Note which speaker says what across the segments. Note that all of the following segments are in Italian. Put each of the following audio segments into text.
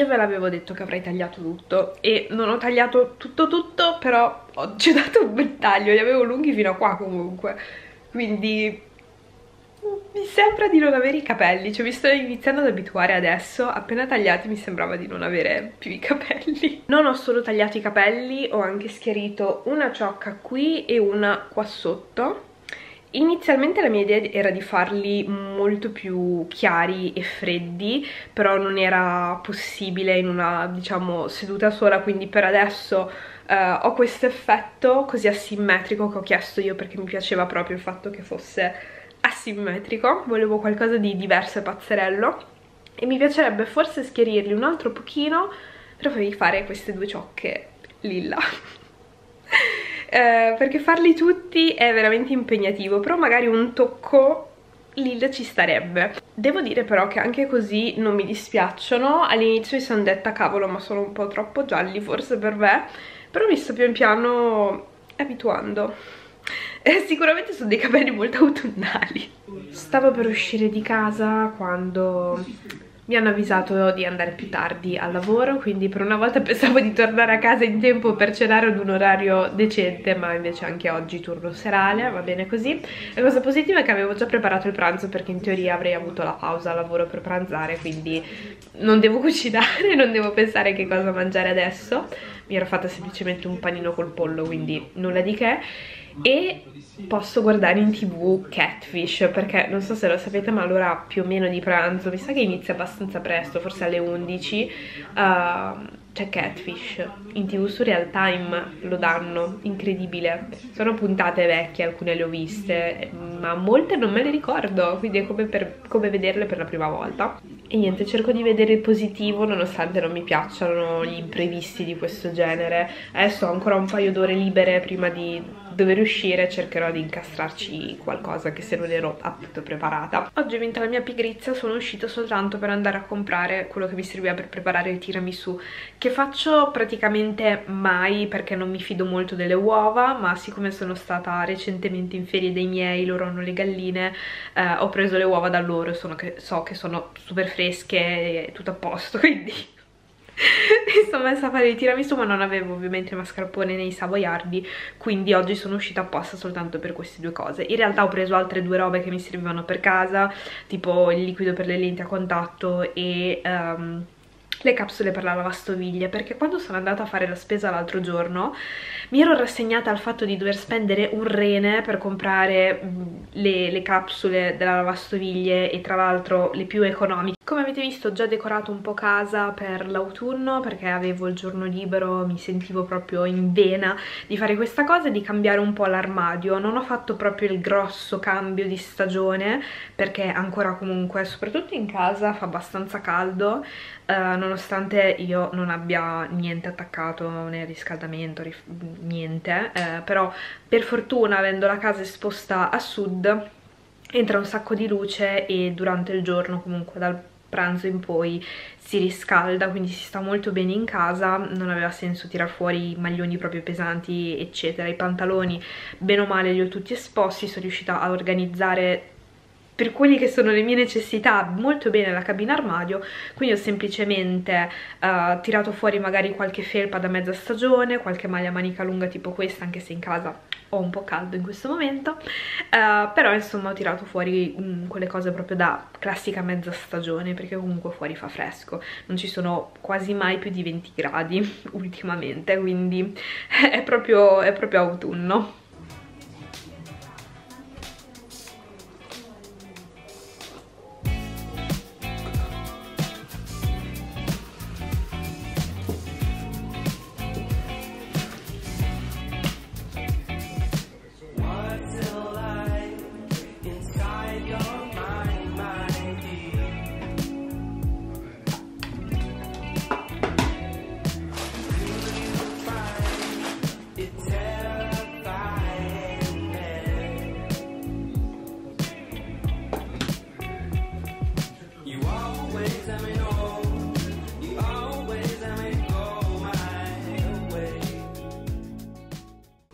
Speaker 1: Io ve l'avevo detto che avrei tagliato tutto e non ho tagliato tutto tutto, però ho ho dato un bel taglio, li avevo lunghi fino a qua comunque, quindi mi sembra di non avere i capelli, cioè mi sto iniziando ad abituare adesso, appena tagliati mi sembrava di non avere più i capelli. Non ho solo tagliato i capelli, ho anche schiarito una ciocca qui e una qua sotto, Inizialmente la mia idea era di farli molto più chiari e freddi, però non era possibile in una, diciamo, seduta sola, quindi per adesso uh, ho questo effetto così asimmetrico che ho chiesto io perché mi piaceva proprio il fatto che fosse asimmetrico, volevo qualcosa di diverso e pazzerello e mi piacerebbe forse schierirli un altro pochino per farvi fare queste due ciocche lilla eh, perché farli tutti è veramente impegnativo, però magari un tocco Lil ci starebbe. Devo dire però che anche così non mi dispiacciono, all'inizio mi sono detta cavolo ma sono un po' troppo gialli forse per me, però mi sto pian piano abituando. Eh, sicuramente sono dei capelli molto autunnali. Stavo per uscire di casa quando mi hanno avvisato di andare più tardi al lavoro, quindi per una volta pensavo di tornare a casa in tempo per cenare ad un orario decente, ma invece anche oggi turno serale, va bene così. La cosa positiva è che avevo già preparato il pranzo perché in teoria avrei avuto la pausa al lavoro per pranzare, quindi non devo cucinare, non devo pensare che cosa mangiare adesso. Mi ero fatta semplicemente un panino col pollo, quindi nulla di che e posso guardare in tv Catfish perché non so se lo sapete ma all'ora più o meno di pranzo mi sa che inizia abbastanza presto forse alle 11 uh, c'è Catfish. In tv su Real Time lo danno incredibile. Sono puntate vecchie alcune le ho viste ma molte non me le ricordo quindi è come, per, come vederle per la prima volta. E niente cerco di vedere il positivo nonostante non mi piacciono gli imprevisti di questo genere. Adesso ho ancora un paio d'ore libere prima di dover uscire cercherò di incastrarci qualcosa che se non ero appunto preparata. Oggi ho vinto la mia pigrizia, sono uscita soltanto per andare a comprare quello che mi serviva per preparare il tiramisù, che faccio praticamente mai perché non mi fido molto delle uova, ma siccome sono stata recentemente in ferie dei miei, loro hanno le galline, eh, ho preso le uova da loro, che, so che sono super fresche e tutto a posto, quindi mi sono messa a fare il tiramisù ma non avevo ovviamente il mascarpone nei savoiardi quindi oggi sono uscita apposta soltanto per queste due cose. In realtà ho preso altre due robe che mi servivano per casa tipo il liquido per le lenti a contatto e... Um, le capsule per la lavastoviglie perché quando sono andata a fare la spesa l'altro giorno mi ero rassegnata al fatto di dover spendere un rene per comprare le, le capsule della lavastoviglie e tra l'altro le più economiche come avete visto ho già decorato un po' casa per l'autunno perché avevo il giorno libero, mi sentivo proprio in vena di fare questa cosa e di cambiare un po' l'armadio. Non ho fatto proprio il grosso cambio di stagione perché ancora comunque, soprattutto in casa, fa abbastanza caldo eh, nonostante io non abbia niente attaccato né riscaldamento, niente, eh, però per fortuna avendo la casa esposta a sud entra un sacco di luce e durante il giorno comunque dal pranzo in poi si riscalda quindi si sta molto bene in casa non aveva senso tirar fuori i maglioni proprio pesanti eccetera. I pantaloni bene o male li ho tutti esposti sono riuscita a organizzare per quelli che sono le mie necessità molto bene la cabina armadio quindi ho semplicemente uh, tirato fuori magari qualche felpa da mezza stagione qualche maglia manica lunga tipo questa anche se in casa ho un po' caldo in questo momento uh, però insomma ho tirato fuori um, quelle cose proprio da classica mezza stagione perché comunque fuori fa fresco. Non ci sono quasi mai più di 20 gradi ultimamente quindi è proprio, è proprio autunno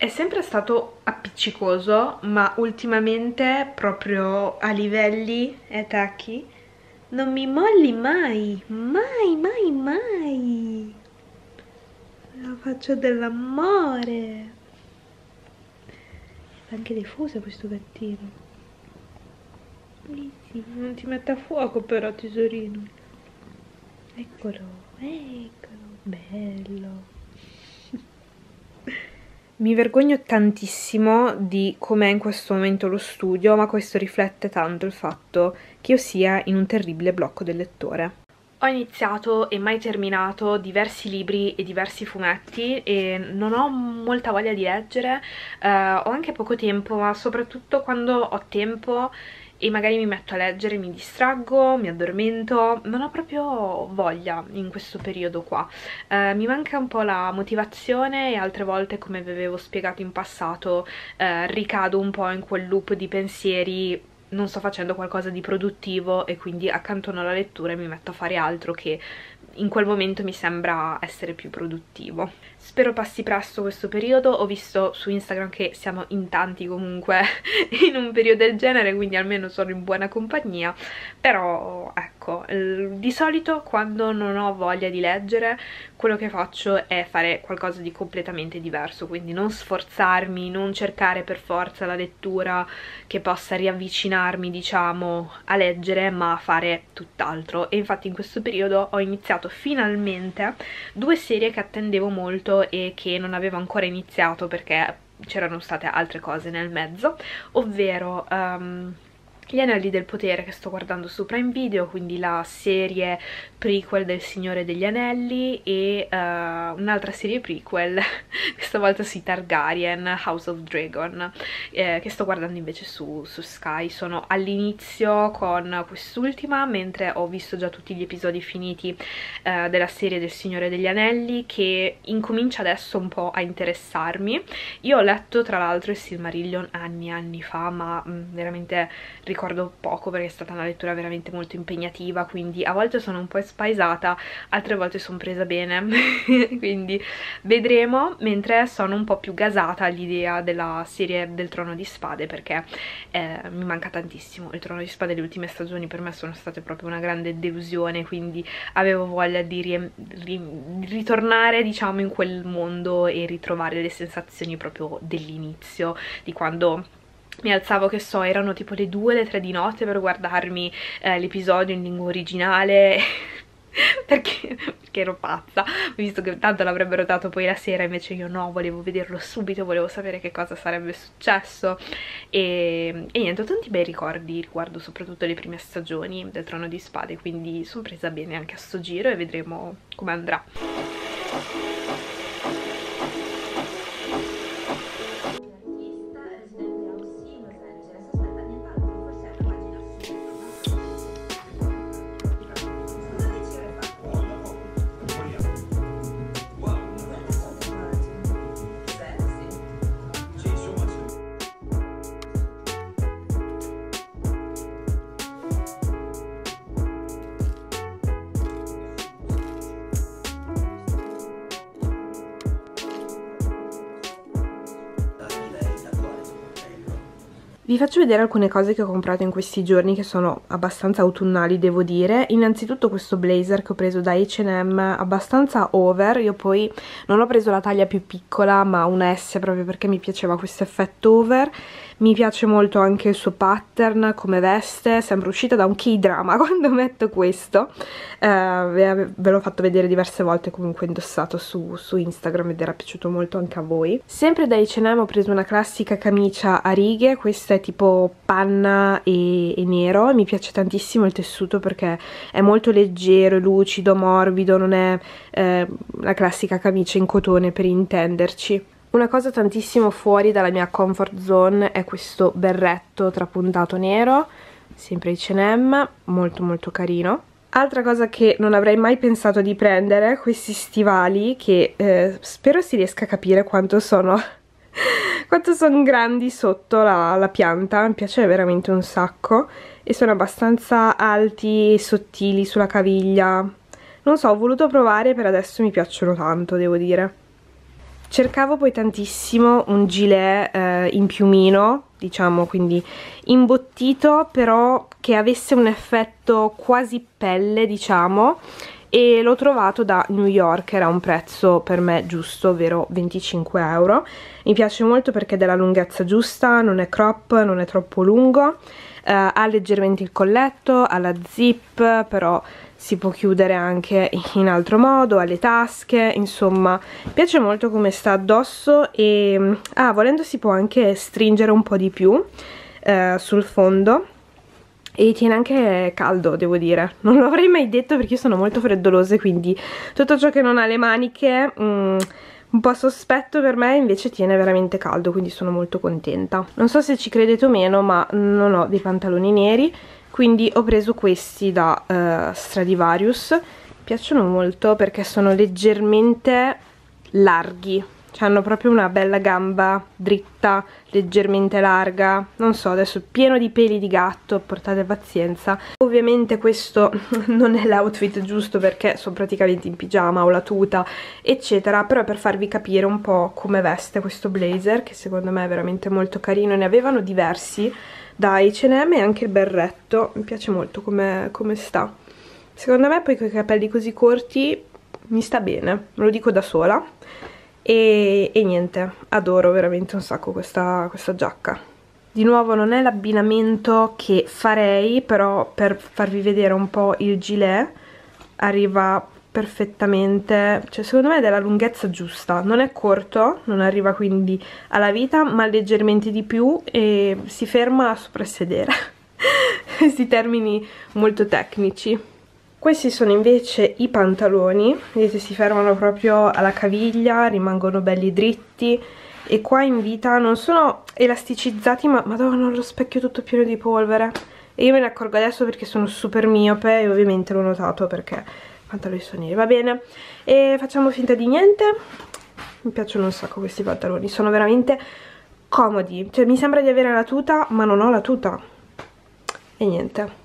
Speaker 1: è sempre stato appiccicoso ma ultimamente proprio a livelli e tacchi non mi molli mai mai mai mai. La faccia dell'amore. Anche diffusa questo gattino. Non ti mette a fuoco però tesorino. Eccolo eccolo. Bello mi vergogno tantissimo di com'è in questo momento lo studio, ma questo riflette tanto il fatto che io sia in un terribile blocco del lettore. Ho iniziato e mai terminato diversi libri e diversi fumetti e non ho molta voglia di leggere, uh, ho anche poco tempo, ma soprattutto quando ho tempo e magari mi metto a leggere, mi distraggo, mi addormento, non ho proprio voglia in questo periodo qua. Eh, mi manca un po' la motivazione e altre volte, come vi avevo spiegato in passato, eh, ricado un po' in quel loop di pensieri non sto facendo qualcosa di produttivo e quindi accantono alla lettura e mi metto a fare altro che in quel momento mi sembra essere più produttivo. Spero passi presto questo periodo, ho visto su Instagram che siamo in tanti comunque in un periodo del genere, quindi almeno sono in buona compagnia, però ecco, di solito quando non ho voglia di leggere quello che faccio è fare qualcosa di completamente diverso, quindi non sforzarmi, non cercare per forza la lettura che possa riavvicinarmi diciamo a leggere, ma fare tutt'altro. E infatti in questo periodo ho iniziato finalmente due serie che attendevo molto e che non avevo ancora iniziato perché c'erano state altre cose nel mezzo, ovvero um, gli Anelli del Potere che sto guardando su Prime Video, quindi la serie prequel del Signore degli Anelli e uh, un'altra serie prequel, questa volta su Targaryen, House of Dragon, eh, che sto guardando invece su, su Sky. Sono all'inizio con quest'ultima, mentre ho visto già tutti gli episodi finiti uh, della serie del Signore degli Anelli, che incomincia adesso un po' a interessarmi. Io ho letto tra l'altro il Silmarillion anni e anni fa, ma mh, mm, veramente ricordo ricordo poco perché è stata una lettura veramente molto impegnativa, quindi a volte sono un po' spaesata, altre volte sono presa bene, quindi vedremo, mentre sono un po' più gasata all'idea della serie del Trono di Spade perché eh, mi manca tantissimo. Il Trono di Spade le ultime stagioni per me sono state proprio una grande delusione, quindi avevo voglia di ri ri ritornare diciamo in quel mondo e ritrovare le sensazioni proprio dell'inizio, di quando mi alzavo che so erano tipo le 2 le 3 di notte per guardarmi eh, l'episodio in lingua originale perché, perché, ero pazza visto che tanto l'avrebbero dato poi la sera invece io no, volevo vederlo subito volevo sapere che cosa sarebbe successo. E, e niente, ho tanti bei ricordi riguardo soprattutto le prime stagioni del Trono di Spade quindi sono presa bene anche a sto giro e vedremo come andrà Vi faccio vedere alcune cose che ho comprato in questi giorni che sono abbastanza autunnali devo dire Innanzitutto questo blazer che ho preso da H&M abbastanza over Io poi non ho preso la taglia più piccola ma una S proprio perché mi piaceva questo effetto over mi piace molto anche il suo pattern come veste, sembra uscita da un K-drama quando metto questo. Eh, ve l'ho fatto vedere diverse volte comunque indossato su, su Instagram ed era piaciuto molto anche a voi. Sempre da H&M ho preso una classica camicia a righe, questa è tipo panna e, e nero, mi piace tantissimo il tessuto perché è molto leggero, lucido, morbido, non è eh, la classica camicia in cotone per intenderci. Una cosa tantissimo fuori dalla mia comfort zone è questo berretto trapuntato nero, sempre H&M, molto molto carino. Altra cosa che non avrei mai pensato di prendere, questi stivali che eh, spero si riesca a capire quanto sono, quanto sono grandi sotto la, la pianta, mi piace veramente un sacco e sono abbastanza alti e sottili sulla caviglia. Non so, ho voluto provare per adesso mi piacciono tanto, devo dire. Cercavo poi tantissimo un gilet eh, in piumino, diciamo quindi imbottito, però che avesse un effetto quasi pelle, diciamo, e l'ho trovato da New York, era un prezzo per me giusto, ovvero 25 euro. Mi piace molto perché è della lunghezza giusta, non è crop, non è troppo lungo, eh, ha leggermente il colletto, ha la zip, però si può chiudere anche in altro modo, ha le tasche, insomma piace molto come sta addosso e ah, volendo si può anche stringere un po' di più eh, sul fondo e tiene anche caldo devo dire. Non lo avrei mai detto perché io sono molto freddolosa quindi tutto ciò che non ha le maniche mm, un po' sospetto per me invece tiene veramente caldo quindi sono molto contenta. Non so se ci credete o meno ma non ho dei pantaloni neri quindi ho preso questi da uh, Stradivarius. Piacciono molto perché sono leggermente larghi hanno proprio una bella gamba dritta, leggermente larga, non so, adesso pieno di peli di gatto, portate pazienza. Ovviamente questo non è l'outfit giusto perché sono praticamente in pigiama, ho la tuta, eccetera, però per farvi capire un po' come veste questo blazer, che secondo me è veramente molto carino, ne avevano diversi, da H&M e anche il berretto. Mi piace molto come, come sta. Secondo me poi con i capelli così corti mi sta bene, me lo dico da sola e, e niente, adoro veramente un sacco questa, questa giacca. Di nuovo non è l'abbinamento che farei però per farvi vedere un po' il gilet arriva perfettamente, cioè secondo me è della lunghezza giusta, non è corto, non arriva quindi alla vita, ma leggermente di più e si ferma sopra il sedere, questi termini molto tecnici. Questi sono invece i pantaloni, vedete si fermano proprio alla caviglia, rimangono belli dritti e qua in vita non sono elasticizzati ma madonna lo specchio tutto pieno di polvere. E io me ne accorgo adesso perché sono super miope e ovviamente l'ho notato perché pantaloni sono neri, va bene e facciamo finta di niente. Mi piacciono un sacco questi pantaloni sono veramente comodi. Cioè mi sembra di avere la tuta ma non ho la tuta. E niente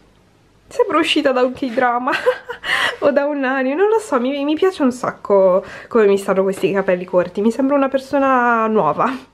Speaker 1: sembra uscita da un k-drama o da un anime, non lo so, mi, mi piace un sacco come mi stanno questi capelli corti, mi sembra una persona nuova